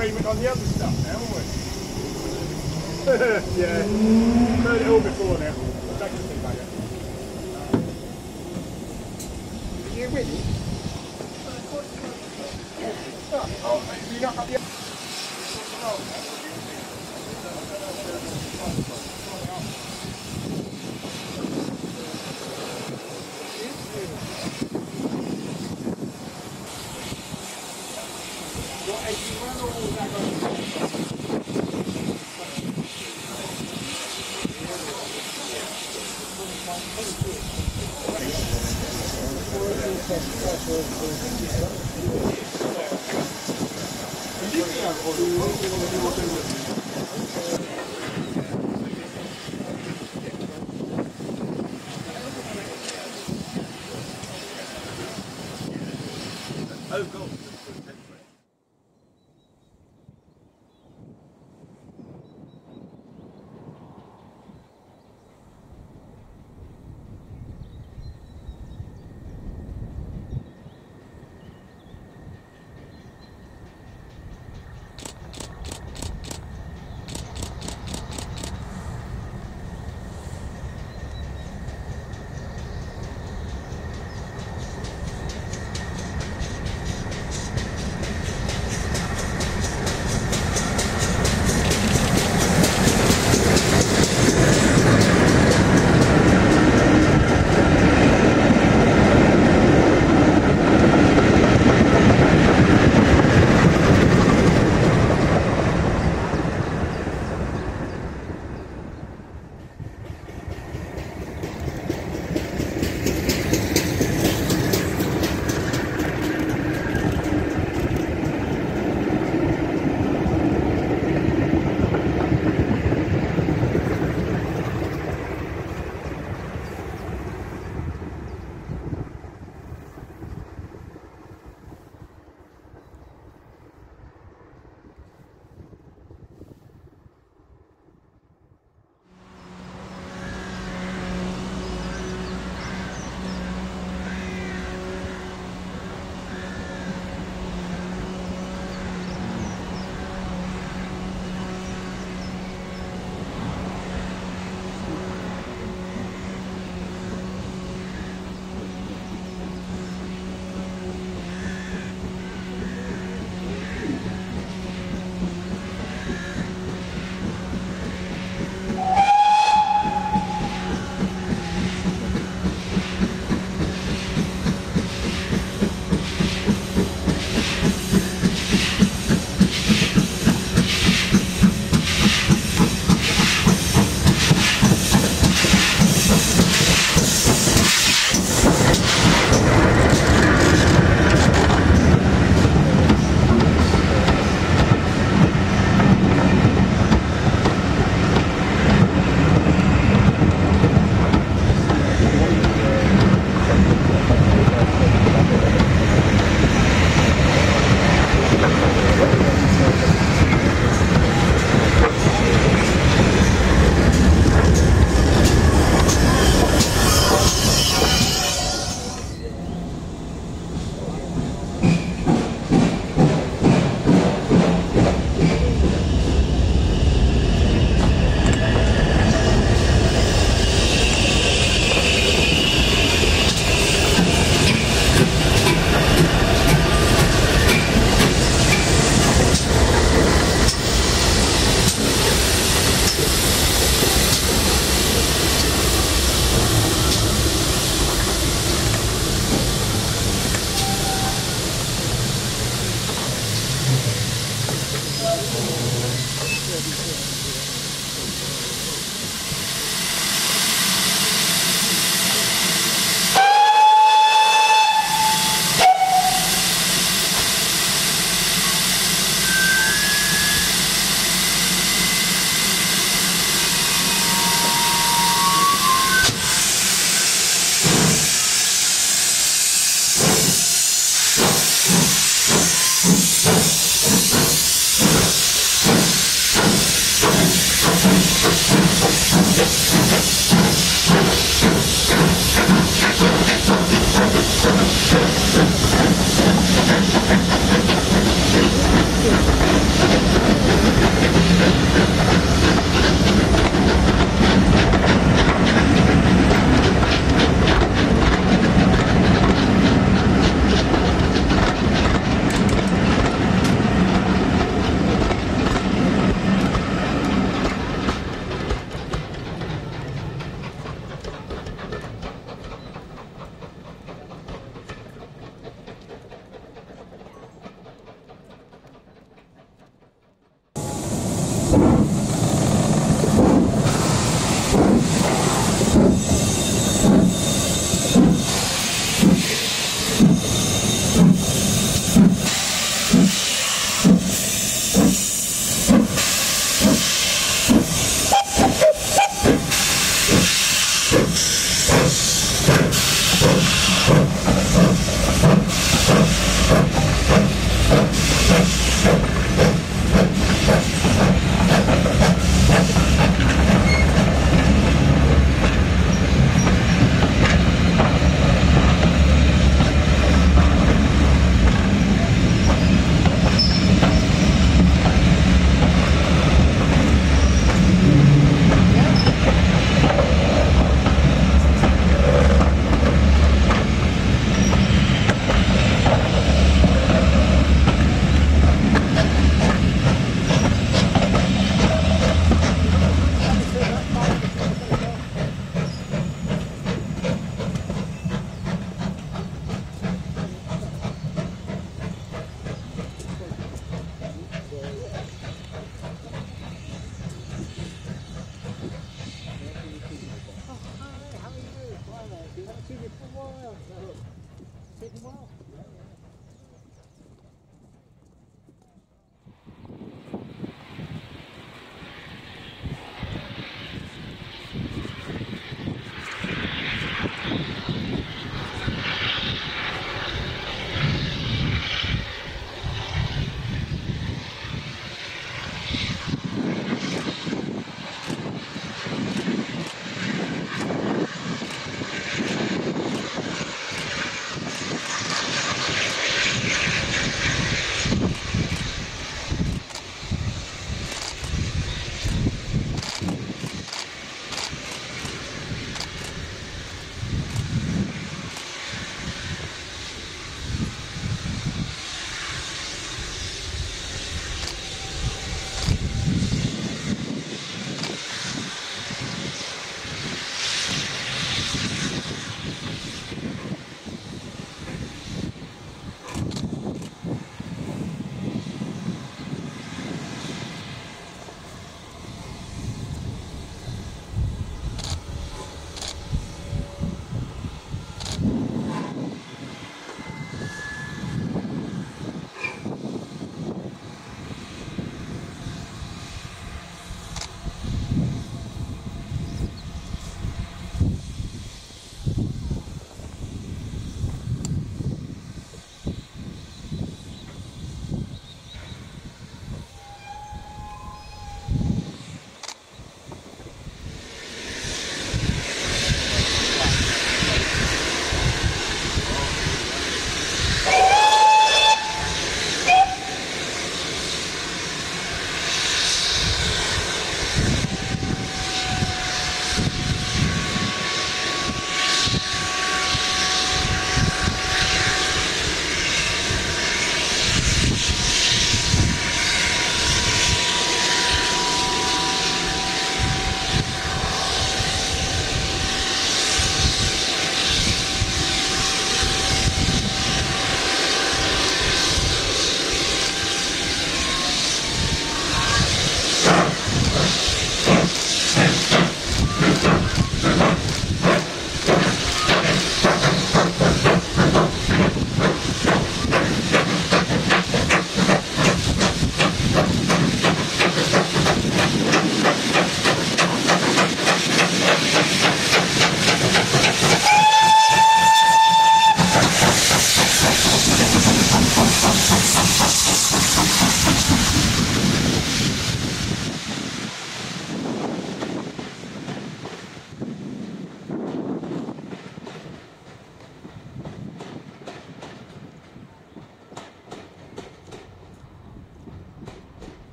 agreement on the other stuff now, haven't we? yeah, heard it all before now. Take the thing back. Are you with it? Oh, you not got the... Oh, God.